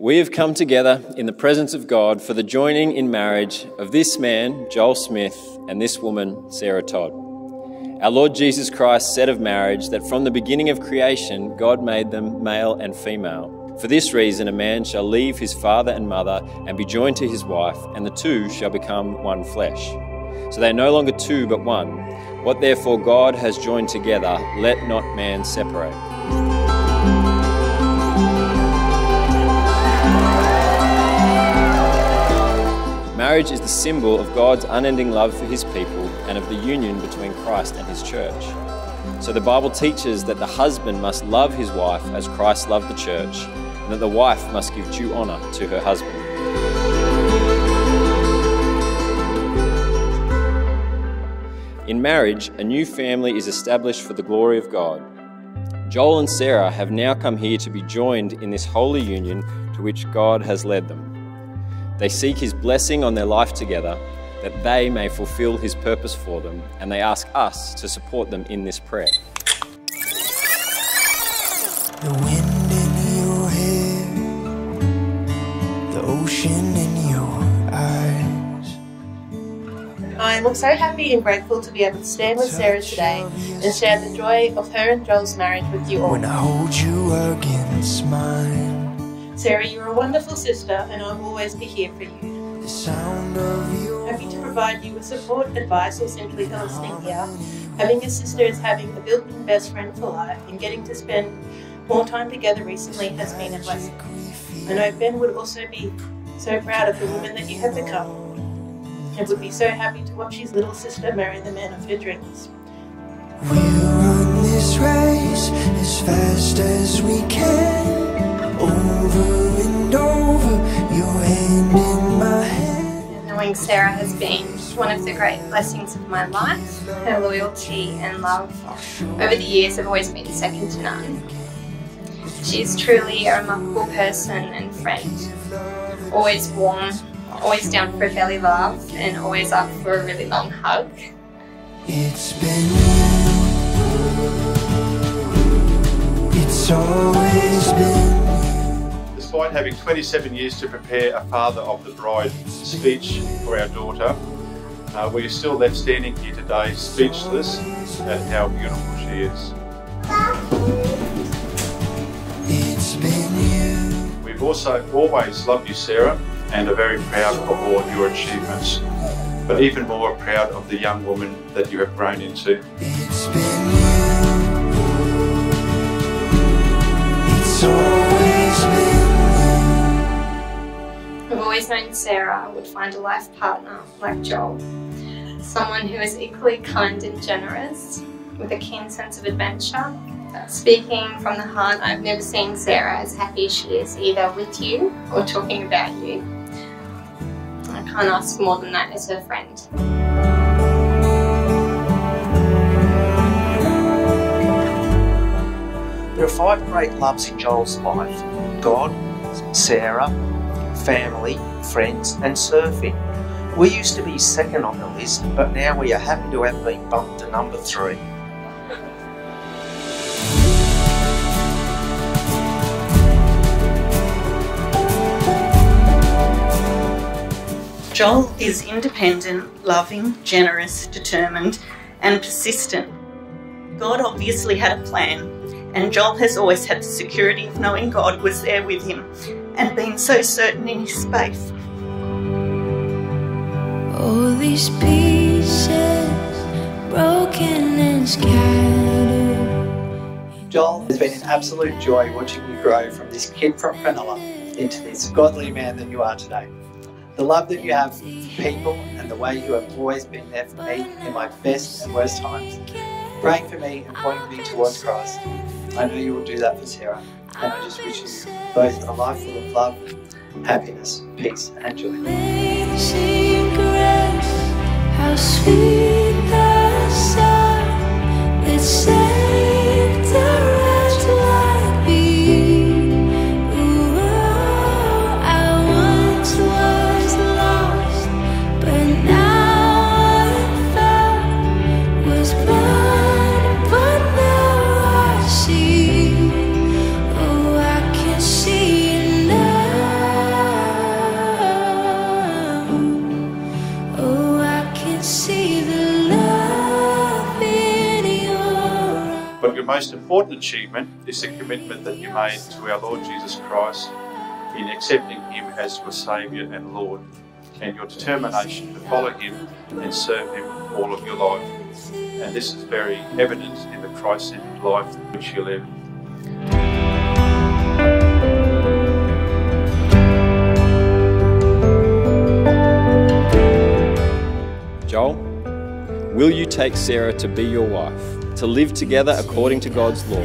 We have come together in the presence of God for the joining in marriage of this man, Joel Smith, and this woman, Sarah Todd. Our Lord Jesus Christ said of marriage that from the beginning of creation, God made them male and female. For this reason, a man shall leave his father and mother and be joined to his wife, and the two shall become one flesh. So they are no longer two, but one. What therefore God has joined together, let not man separate. Marriage is the symbol of God's unending love for his people and of the union between Christ and his church. So the Bible teaches that the husband must love his wife as Christ loved the church, and that the wife must give due honour to her husband. In marriage, a new family is established for the glory of God. Joel and Sarah have now come here to be joined in this holy union to which God has led them. They seek His blessing on their life together that they may fulfill His purpose for them, and they ask us to support them in this prayer. The wind in your hair, the ocean in your eyes. I'm so happy and grateful to be able to stand with Sarah today and share the joy of her and Joel's marriage with you all. When I hold you against mine, Sarah, you're a wonderful sister and I will always be here for you. the sound of your Happy to provide you with support, advice, or simply for listening here. Having a sister is having a built-in best friend for life and getting to spend more time together recently has been a blessing. I know Ben would also be so proud of the woman that you have become and would be so happy to watch his little sister marry the man of her dreams. We'll run this race as fast as we can. Knowing Sarah has been one of the great blessings of my life. Her loyalty and love over the years have always been second to none. She is truly a remarkable person and friend. Always warm, always down for a belly laugh, and always up for a really long hug. It's been you. It's always been Despite having 27 years to prepare a father of the bride speech for our daughter, uh, we are still left standing here today speechless at how beautiful she is. It's been you. We've also always loved you, Sarah, and are very proud of all your achievements, but even more proud of the young woman that you have grown into. Known Sarah would find a life partner like Joel. Someone who is equally kind and generous, with a keen sense of adventure. Speaking from the heart, I've never seen Sarah as happy as she is, either with you or talking about you. I can't ask more than that as her friend. There are five great loves in Joel's life God, Sarah, family, friends, and surfing. We used to be second on the list, but now we are happy to have been bumped to number three. Joel is independent, loving, generous, determined, and persistent. God obviously had a plan, and Joel has always had the security of knowing God was there with him and being so certain in his faith. All these pieces broken and scattered. Joel, it's been an absolute joy watching you grow from this kid from Cronulla into this godly man that you are today. The love that you have for people and the way you have always been there for me in my best and worst times, praying for me and pointing me towards Christ. I know you will do that for Sarah, and I just wish you both a life full of love, happiness, peace, and joy. Most important achievement is the commitment that you made to our Lord Jesus Christ in accepting Him as your Saviour and Lord, and your determination to follow Him and serve Him all of your life. And this is very evident in the Christ centered life which you live. Joel, will you take Sarah to be your wife, to live together according to God's law?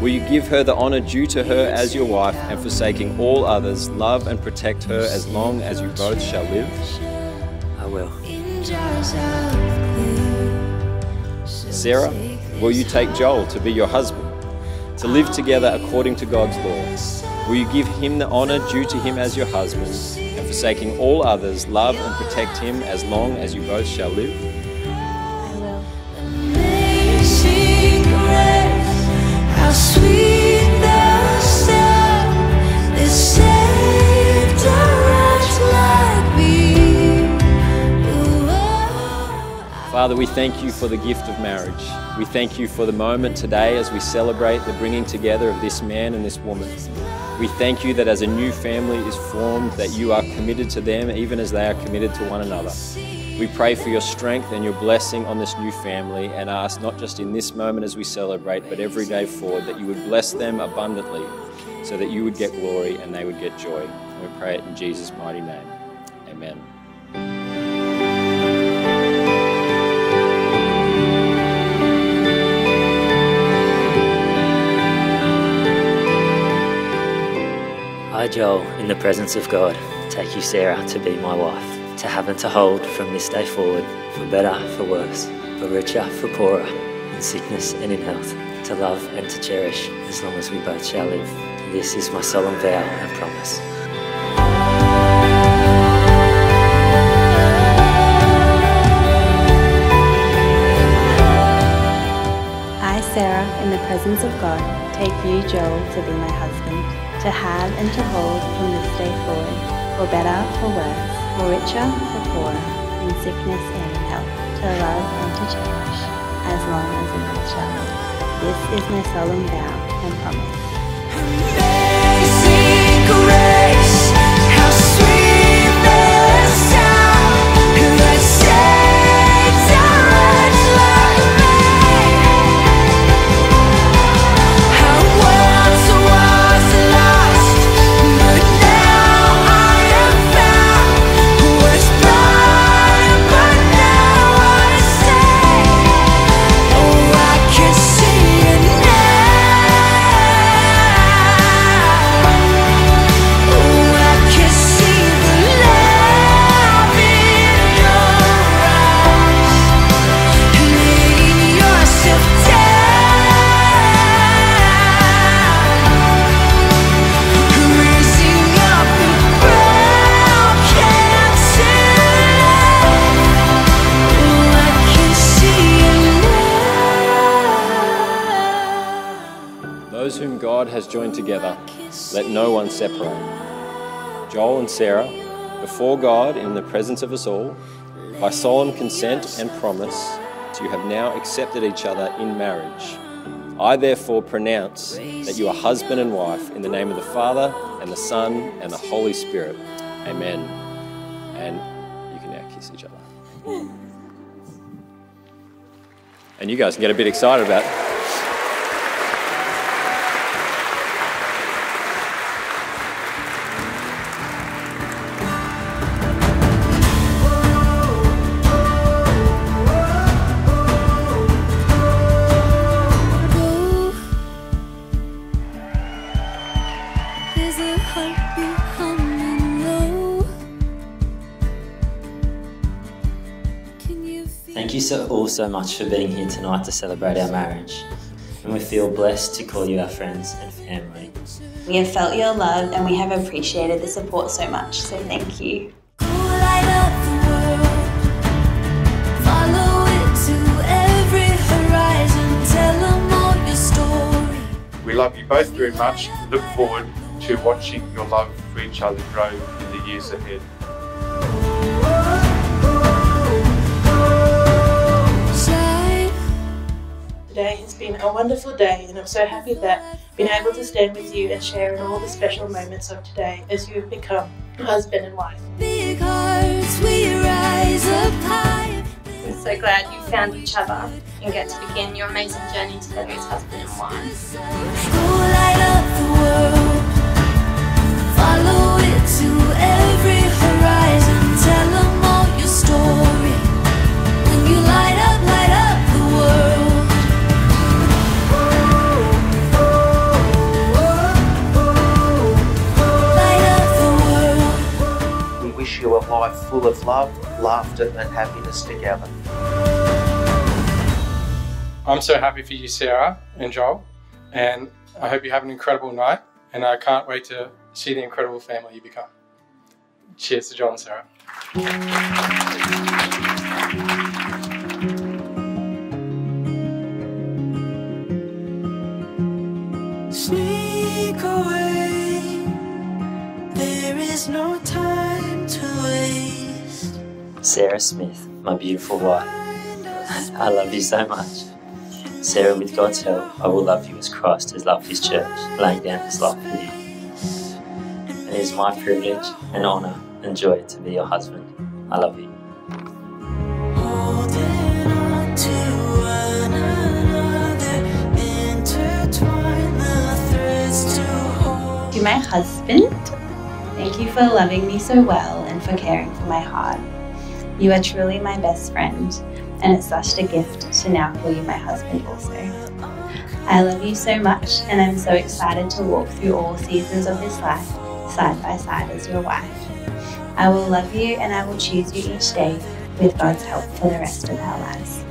Will you give her the honour due to her as your wife and forsaking all others, love and protect her as long as you both shall live? I will. Sarah, will you take Joel to be your husband, to live together according to God's law? Will you give him the honour due to him as your husband, and forsaking all others, love and protect him as long as you both shall live? Father, we thank you for the gift of marriage. We thank you for the moment today as we celebrate the bringing together of this man and this woman. We thank you that as a new family is formed, that you are committed to them even as they are committed to one another. We pray for your strength and your blessing on this new family and ask not just in this moment as we celebrate, but every day forward that you would bless them abundantly so that you would get glory and they would get joy. We pray it in Jesus' mighty name. Amen. I, Joel, in the presence of God, take you, Sarah, to be my wife, to have and to hold from this day forward, for better, for worse, for richer, for poorer, in sickness and in health, to love and to cherish as long as we both shall live. This is my solemn vow and promise. I, Sarah, in the presence of God, take you, Joel, to be my husband, to have and to hold from this day forward, for better, for worse, for richer, for poorer, in sickness and in health, to love and to cherish, as long as we both shall. This is my solemn vow and promise. Joined together, let no one separate. Joel and Sarah, before God in the presence of us all, by solemn consent and promise, you have now accepted each other in marriage. I therefore pronounce that you are husband and wife in the name of the Father and the Son and the Holy Spirit. Amen. And you can now kiss each other. And you guys can get a bit excited about it. Thank you so all so much for being here tonight to celebrate our marriage. And we feel blessed to call you our friends and family. We have felt your love and we have appreciated the support so much, so thank you. light up the world? Follow it to every horizon. Tell them all your story. We love you both very much. Look forward to watching your love for each other grow in the years ahead. Today has been a wonderful day, and I'm so happy that I've been able to stand with you and share in all the special moments of today as you have become husband and wife. Big hearts, we rise up high. I'm so glad you found each other and get to begin your amazing journey together as husband and wife. Wish you a life full of love, laughter, and happiness together. I'm so happy for you, Sarah and Joel, and I hope you have an incredible night. And I can't wait to see the incredible family you become. Cheers to Joel and Sarah. Sneak away. There is no time to waste. Sarah Smith, my beautiful wife. I love you so much. Sarah, with God's help, I will love you as Christ has loved his church, laying down his life for you. It is my privilege and honour and joy to be your husband. I love you. To my husband, thank you for loving me so well and for caring for my heart. You are truly my best friend, and it's such a gift to now call you my husband also. I love you so much, and I'm so excited to walk through all seasons of this life side by side as your wife. I will love you and I will choose you each day with God's help for the rest of our lives.